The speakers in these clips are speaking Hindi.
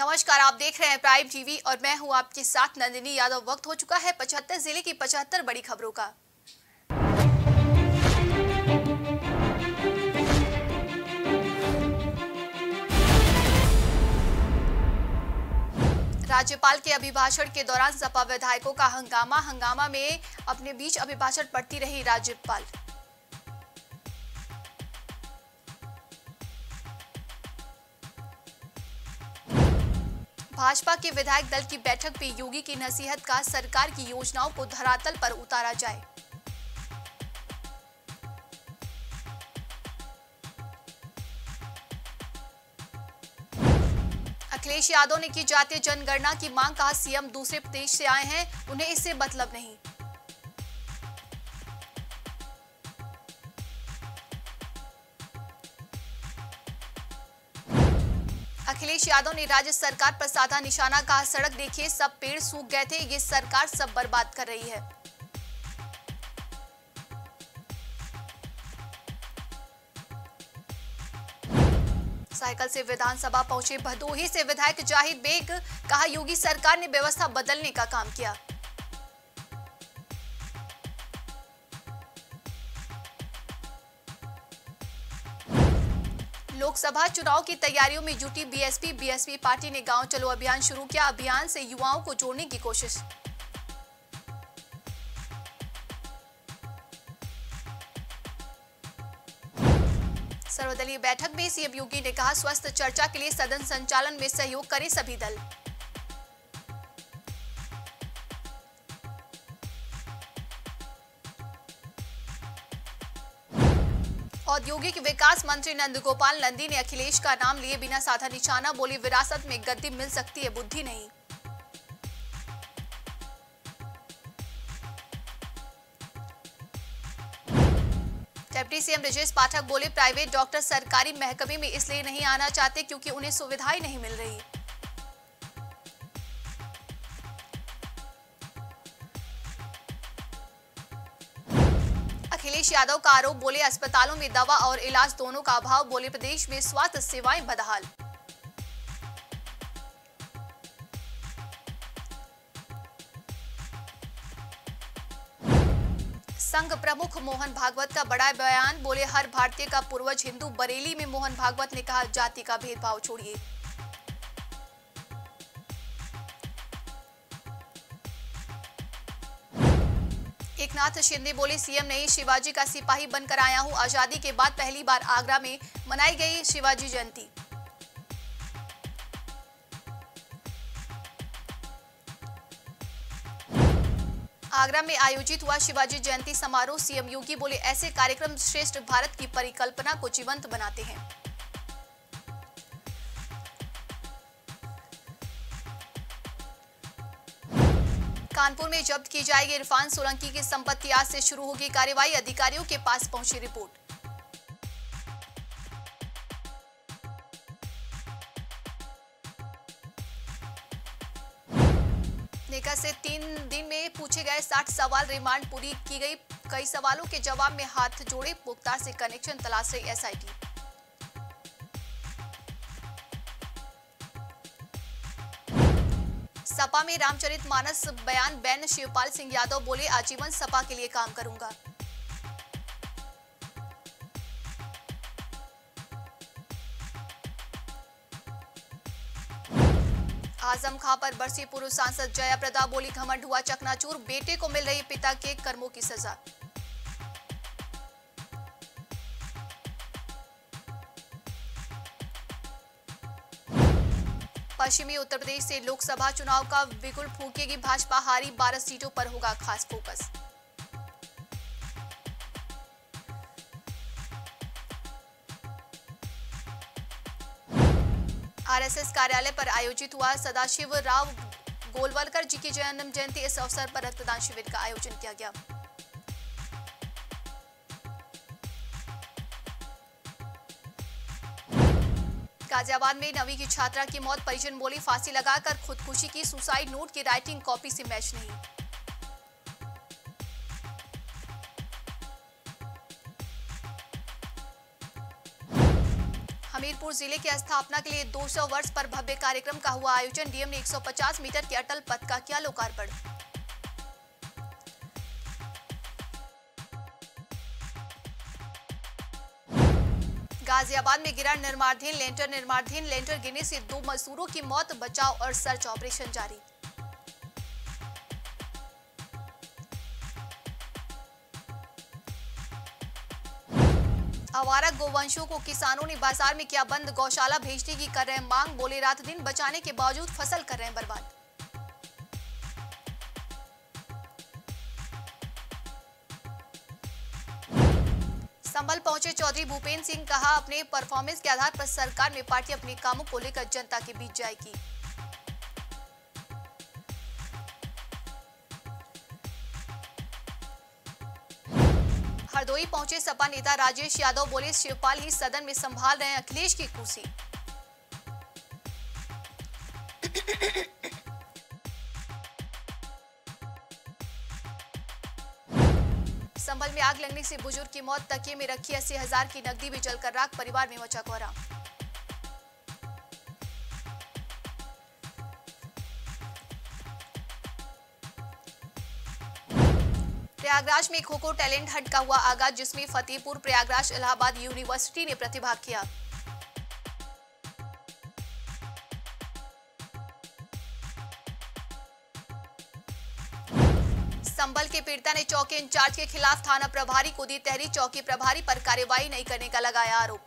नमस्कार, आप देख रहे हैं प्राइम टीवी और मैं हूँ आपके साथ नंदिनी यादव। वक्त हो चुका है पचहत्तर, ज़िले की पचहत्तर बड़ी खबरों का। राज्यपाल के अभिभाषण के दौरान सपा विधायकों का हंगामा। हंगामा में अपने बीच अभिभाषण पढ़ती रही राज्यपाल। भाजपा के विधायक दल की बैठक में योगी की नसीहत का सरकार की योजनाओं को धरातल पर उतारा जाए। अखिलेश यादव ने की जातीय जनगणना की मांग, कहा सीएम दूसरे प्रदेश से आए हैं, उन्हें इससे मतलब नहीं। अखिलेश यादव ने राज्य सरकार पर साधा निशाना कहा। सड़क देखिए, सब पेड़ सूख गए थे, ये सरकार सब बर्बाद कर रही है। साइकिल से विधानसभा पहुँचे भदोही से विधायक जाहिद बेग, कहा, योगी सरकार ने व्यवस्था बदलने का काम किया। लोकसभा चुनाव की तैयारियों में जुटी बीएसपी। बीएसपी पार्टी ने गाँव चलो अभियान शुरू किया। अभियान से युवाओं को जोड़ने की कोशिश। सर्वदलीय बैठक में सीएम योगी ने कहा, स्वस्थ चर्चा के लिए सदन संचालन में सहयोग करें सभी दल। औद्योगिक विकास मंत्री नंदगोपाल नंदी ने अखिलेश का नाम लिए बिना साधा निशाना, बोली, विरासत में गद्दी मिल सकती है, बुद्धि नहीं। डिप्टी सीएम ब्रजेश पाठक बोले, प्राइवेट डॉक्टर सरकारी महकमे में इसलिए नहीं आना चाहते क्योंकि उन्हें सुविधाएँ नहीं मिल रही। अखिलेश यादव का आरोप, बोले अस्पतालों में दवा और इलाज दोनों का अभाव, बोले प्रदेश में स्वास्थ्य सेवाएँ बदहाल। संघ प्रमुख मोहन भागवत का बड़ा बयान, बोले हर भारतीय का पूर्वज हिंदू, बरेली में मोहन भागवत ने कहा, जाति का भेदभाव छोड़िए। एकनाथ शिंदे बोले, सीएम नहीं शिवाजी का सिपाही बनकर आया हूँ। आज़ादी के बाद पहली बार आगरा में मनाई गई शिवाजी जयंती। आगरा में आयोजित हुआ शिवाजी जयंती समारोह, सीएम योगी बोले, ऐसे कार्यक्रम श्रेष्ठ भारत की परिकल्पना को जीवंत बनाते हैं। कानपुर में जब्त की जाएगी इरफान सोलंकी की संपत्ति। आज से शुरू होगी कार्रवाई। अधिकारियों के पास पहुँची रिपोर्ट। नेका से तीन दिन में पूछे गए 60 सवाल रिमांड पूरी की गई। कई सवालों के जवाब में हाथ जोड़े, मुख्तार से कनेक्शन, तलाश रही एसआईटी। सपा में रामचरित मानस बयान बैन शिवपाल सिंह यादव बोले, आजीवन सपा के लिए काम करूँगा। आज़म खां पर बरसी पूर्व सांसद जया प्रदा बोली, घमंड हुआ चकनाचूर, बेटे को मिल रही पिता के कर्मों की सजा। पश्चिमी उत्तर प्रदेश से लोकसभा चुनाव का बिगुल फूकेगी भाजपा, हारी 12 सीटों पर होगा खास फोकस। आरएसएस कार्यालय पर आयोजित हुआ सदाशिव राव गोलवलकर जी की जन्म जयंती इस अवसर पर रक्तदान शिविर का आयोजन किया गया। गाजियाबाद में नवी की छात्रा की मौत, परिजन बोली फांसी लगाकर खुदकुशी की सुसाइड नोट की राइटिंग कॉपी से मैच नहीं। हमीरपुर ज़िले के स्थापना के लिए 200 वर्ष पर भव्य कार्यक्रम का हुआ आयोजन। डीएम ने 150 मीटर के अटल पथ का किया लोकार्पण। गाजियाबाद में गिरा निर्माणाधीन, लेंटर निर्माणाधीन, लेंटर गिरने से दो मजदूरों की मौत, बचाव और सर्च ऑपरेशन जारी। आवारा गोवंशों को किसानों ने बाज़ार में किया बंद, गौशाला भेजने की कर रहे मांग, बोले रात दिन बचाने के बावजूद फ़सल कर रहे हैं बर्बाद। संभल पहुँचे चौधरी भूपेन्द्र सिंह कहा, अपने परफॉर्मेंस के आधार पर सरकार में पार्टी अपने कामों को लेकर जनता के बीच जाएगी हरदोई पहुँचे सपा नेता राजेश यादव बोले, शिवपाल ही सदन में संभाल रहे अखिलेश की कुर्सी। में आग लगने से बुज़ुर्ग की मौत, तकिए में रखी अस्सी हज़ार की नकदी भी जलकर राख, परिवार में मचा कोहरा। प्रयागराज में खोखो टैलेंट हट का हुआ आगाज़, जिसमें फतेहपुर, प्रयागराज, इलाहाबाद यूनिवर्सिटी ने प्रतिभाग किया। पीड़िता ने चौकी इंचार्ज के खिलाफ थाना प्रभारी को दी तहरी चौकी प्रभारी पर कार्रवाई नहीं करने का लगाया आरोप।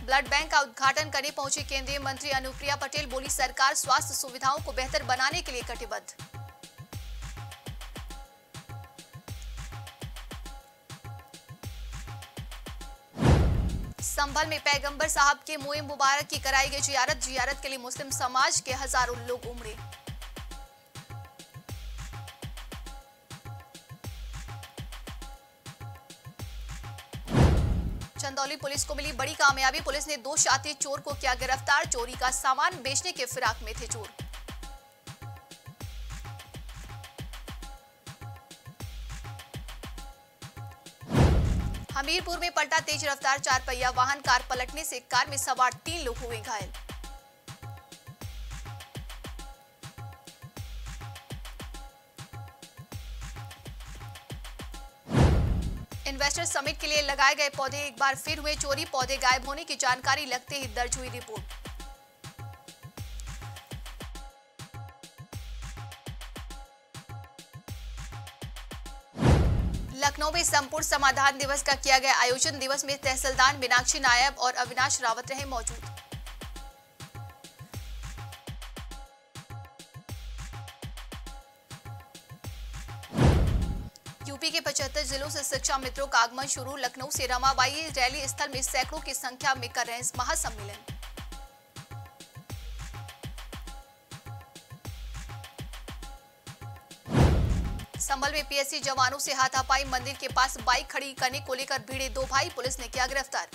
ब्लड बैंक का उद्घाटन करने पहुँची केंद्रीय मंत्री अनुप्रिया पटेल, बोली सरकार स्वास्थ्य सुविधाओं को बेहतर बनाने के लिए कटिबद्ध। संभल में पैगंबर साहब के मुए मुबारक की कराई गई जियारत जियारत के लिए मुस्लिम समाज के हज़ारों लोग उमड़े। चंदौली पुलिस को मिली बड़ी कामयाबी, पुलिस ने दो शातिर चोर को किया गिरफ़्तार, चोरी का सामान बेचने के फिराक में थे चोर। हमीरपुर में पलटा तेज रफ्तार, चार पहिया वाहन कार पलटने से कार में सवार तीन लोग हुए घायल। इन्वेस्टर समिट के लिए लगाए गए पौधे एक बार फिर हुए चोरी, पौधे गायब होने की जानकारी लगते ही दर्ज हुई रिपोर्ट। लखनऊ में संपूर्ण समाधान दिवस का किया गया आयोजन। दिवस में तहसीलदार मीनाक्षी नायब और अविनाश रावत रहे मौजूद। यूपी के 75 जिलों से शिक्षा मित्रों का आगमन शुरू। लखनऊ से रमाबाई रैली स्थल में सैकड़ों की संख्या में कर रहे महासम्मेलन। संभल में पीएससी जवानों से हाथापाई मंदिर के पास बाइक खड़ी करने को लेकर भिड़े दो भाई, पुलिस ने किया गिरफ़्तार।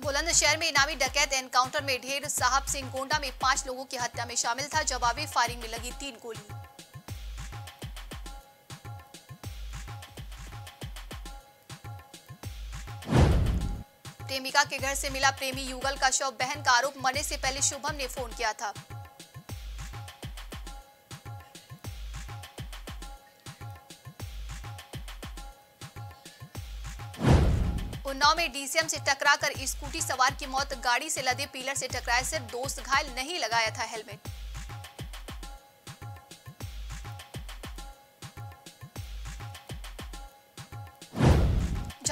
बुलंदशहर में इनामी डकैत एनकाउंटर में ढेर साहब सिंह गोंडा में पाँच लोगों की हत्या में शामिल था। जवाबी फायरिंग में लगी तीन गोली। प्रेमिका के घर से मिला प्रेमी युगल का शव बहन का आरोप मरने से पहले शुभम ने फ़ोन किया था। उन्नाव में डीसीएम से टकराकर स्कूटी सवार की मौत, गाड़ी से लदे पीलर से टकराए सिर्फ़ दोस्त घायल, नहीं लगाया था हेलमेट।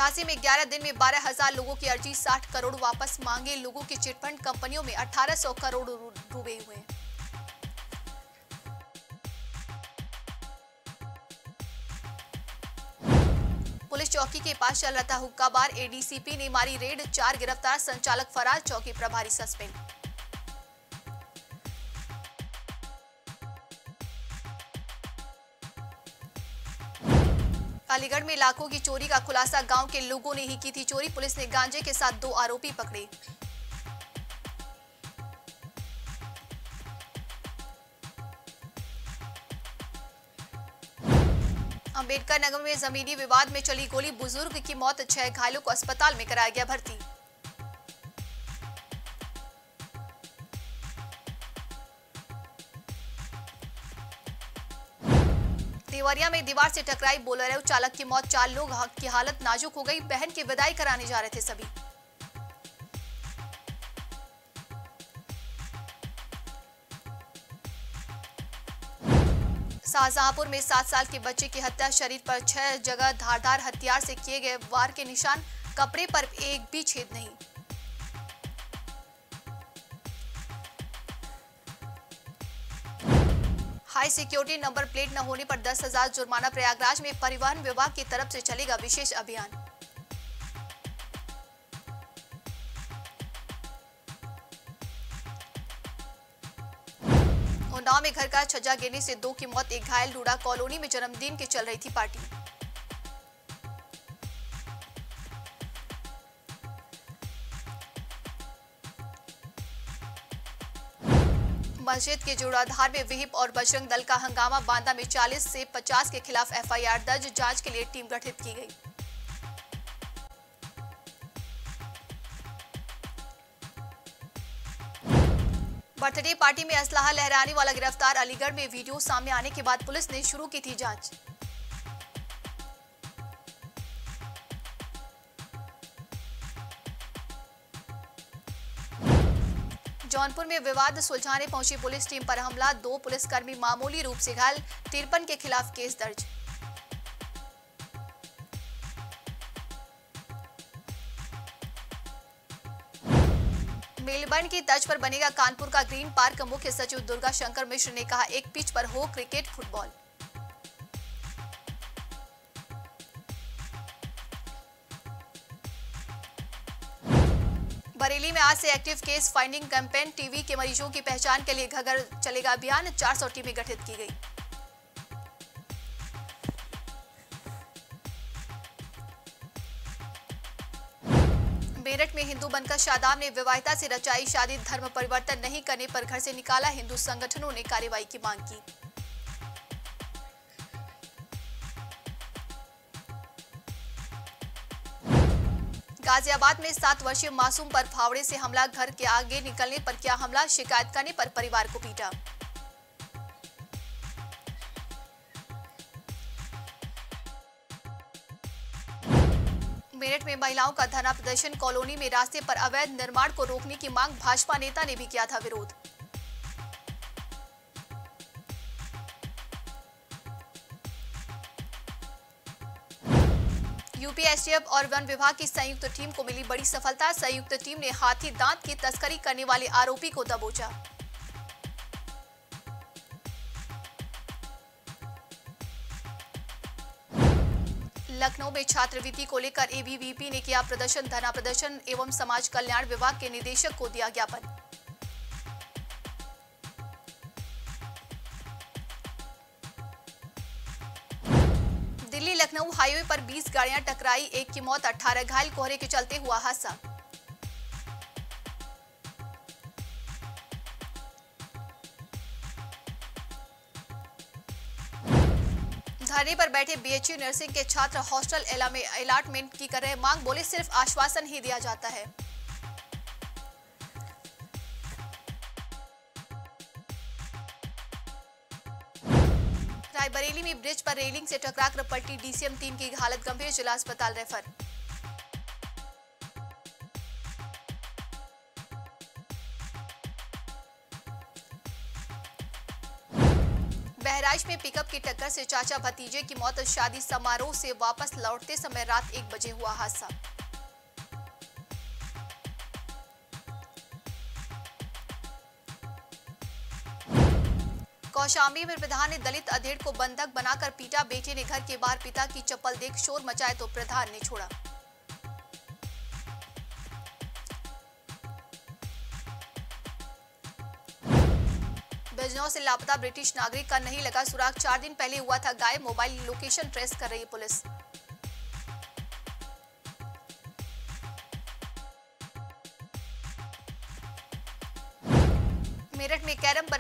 झांसी में 11 दिन में बारह हज़ार लोगों की अर्जी 60 करोड़ वापस मांगे लोगों की चिटफंड कंपनियों में 1800 करोड़ डूबे हुए पुलिस चौकी के पास चल रहा था हुक्का बार, एडीसीपी ने मारी रेड, चार गिरफ़्तार, संचालक फरार, चौकी प्रभारी सस्पेंड। अलीगढ़ में लाखों की चोरी का खुलासा गाँव के लोगों ने ही की थी चोरी। पुलिस ने गांजे के साथ दो आरोपी पकड़े। अंबेडकर नगर में जमीनी विवाद में चली गोली। बुज़ुर्ग की मौत, छह घायलों को अस्पताल में कराया गया भर्ती। देवरिया में दीवार से टकराई बोलेरो चालक की मौत, चार लोग की हालत नाजुक हो गई। बहन की विदाई कराने जा रहे थे सभी। शाहजहांपुर में सात साल के बच्चे की हत्या। शरीर पर छह जगह धारदार हथियार से किए गए वार के निशान। कपड़े पर एक भी छेद नहीं। हाई सिक्योरिटी नंबर प्लेट न होने पर दस हज़ार जुर्माना प्रयागराज में परिवहन विभाग की तरफ़ से चलेगा विशेष अभियान। उन्नाव में घर का छज्जा गिरने से दो की मौत, एक घायल लूड़ा कॉलोनी में जन्मदिन की चल रही थी पार्टी। मस्जिद के जोड़ाधार में विहिप और बजरंग दल का हंगामा, बांदा में 40 से 50 के खिलाफ एफआईआर दर्ज, जाँच के लिए टीम गठित की गई। बर्थडे पार्टी में असलाह लहराने वाला गिरफ़्तार, अलीगढ़ में वीडियो सामने आने के बाद पुलिस ने शुरू की थी जाँच। जौनपुर में विवाद, सुलझाने पहुँची पुलिस टीम पर हमला, दो पुलिसकर्मी मामूली रूप से घायल, तिरपन के खिलाफ केस दर्ज। मेलबर्न की तर्ज पर बनेगा कानपुर का ग्रीन पार्क, मुख्य सचिव दुर्गा शंकर मिश्र ने कहा, एक पिच पर हो क्रिकेट, फुटबॉल। बरेली में आज से active case finding campaign, TB के मरीजों की पहचान के लिए घर चलेगा अभियान 400 टीमें गठित की गई। मेरठ में हिंदू बनकर शादाब ने विवाहिता से रचाई शादी, धर्म परिवर्तन नहीं करने पर घर से निकाला हिंदू संगठनों ने कार्रवाई की मांग की। गाजियाबाद में सात वर्षीय मासूम पर फावड़े से हमला, घर के आगे निकलने पर किया हमला, शिकायत करने पर परिवार को पीटा। मेरठ में महिलाओं का धरना प्रदर्शन, कॉलोनी में रास्ते पर अवैध निर्माण को रोकने की मांग, भाजपा नेता ने भी किया था विरोध। यूपी एसटीएफ और वन विभाग की संयुक्त टीम को मिली बड़ी सफलता। संयुक्त टीम ने हाथी दांत की तस्करी करने वाले आरोपी को दबोचा। लखनऊ में छात्रवृत्ति को लेकर एबीवीपी ने किया प्रदर्शन। धरना प्रदर्शन एवं समाज कल्याण विभाग के निदेशक को दिया ज्ञापन। दिल्ली, लखनऊ हाईवे पर 20 गाड़ियाँ टकराई, एक की मौत 18 घायल। कोहरे के चलते हुआ हादसा। धरने पर बैठे बीएचयू नर्सिंग के छात्र हॉस्टल अलाटमेंट की कर रहे मांग, बोले सिर्फ़ आश्वासन ही दिया जाता है। रायबरेली में ब्रिज पर रेलिंग से टकराकर पलटी डीसीएम तीन की हालत गंभीर, जिला अस्पताल रेफर। बहराइच में पिकअप की टक्कर से चाचा भतीजे की मौत, शादी समारोह से वापस लौटते समय रात एक बजे हुआ हादसा। कौशाम्बी में प्रधान ने दलित अधेड़ को बंधक बनाकर पीटा। बेटे ने घर के बाहर पिता की चप्पल देख शोर मचाए तो प्रधान ने छोड़ा। बिजनौर से लापता ब्रिटिश नागरिक का नहीं लगा सुराग। चार दिन पहले हुआ था गायब। मोबाइल लोकेशन ट्रेस कर रही पुलिस।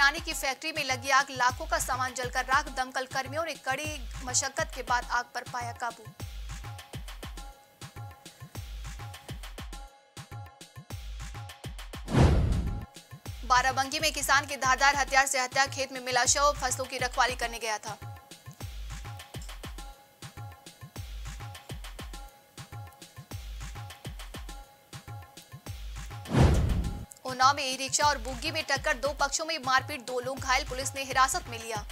बनाने की फैक्ट्री में लगी आग। लाखों का सामान जलकर राख। दमकल कर्मियों ने कड़ी मशक्कत के बाद आग पर पाया काबू। बाराबंकी में किसान के धारदार हथियार से हत्या। खेत में मिला शव। फ़सलों की रखवाली करने गया था। उन्नाव में ई रिक्शा और बुग्गी में टक्कर, दो पक्षों में मारपीट, दो लोग घायल, पुलिस ने हिरासत में लिया।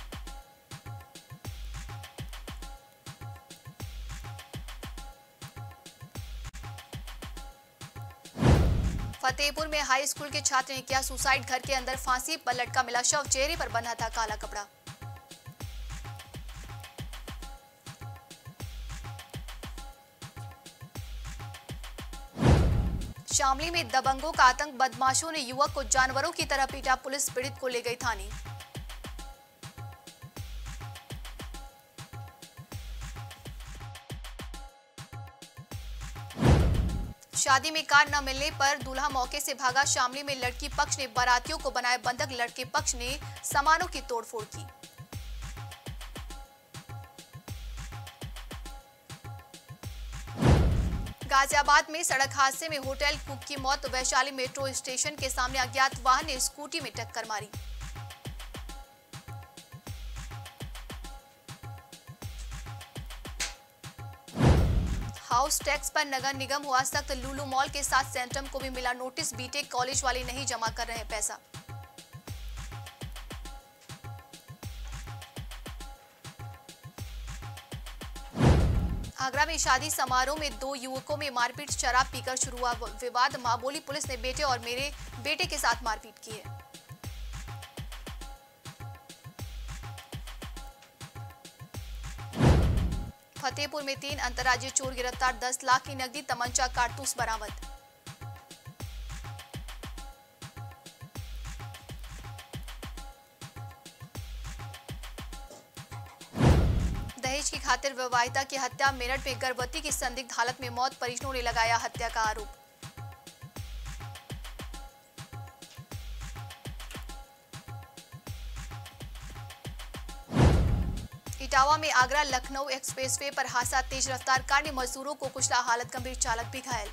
फतेहपुर में हाई स्कूल के छात्र ने किया सुसाइड, घर के अंदर फांसी पर लटका मिला शव, चेहरे पर बना था काला कपड़ा। शामली में दबंगों का आतंक, बदमाशों ने युवक को जानवरों की तरह पीटा। पुलिस पीड़ित को ले गई थाने। शादी में कार न मिलने पर दूल्हा मौके से भागा। शामली में लड़की पक्ष ने बारातियों को बनाए बंधक। लड़के पक्ष ने सामानों की तोड़फोड़ की। गाजियाबाद में सड़क हादसे में होटल कुक की मौत, वैशाली मेट्रो स्टेशन के सामने अज्ञात वाहन ने स्कूटी में टक्कर मारी। हाउस टैक्स पर नगर निगम हुआ सख्त, लूलू मॉल के साथ सेंट्रम को भी मिला नोटिस, बीटेक कॉलेज वाले नहीं जमा कर रहे पैसा। आगरा में शादी समारोह में दो युवकों में मारपीट, शराब पीकर शुरू हुआ विवाद। माबोली पुलिस ने बेटे और मेरे बेटे के साथ मारपीट की है। फतेहपुर में तीन अंतर्राज्यीय चोर गिरफ़्तार 10 लाख की नकदी तमंचा, कारतूस बरामद। खातिर विवाहिता की हत्या, मेरठ में गर्भवती की संदिग्ध हालत में मौत, परिजनों ने लगाया हत्या का आरोप। इटावा में आगरा लखनऊ एक्सप्रेसवे पर हादसा, तेज रफ्तार कार ने मजदूरों को कुचला, हालत गंभीर, चालक भी घायल।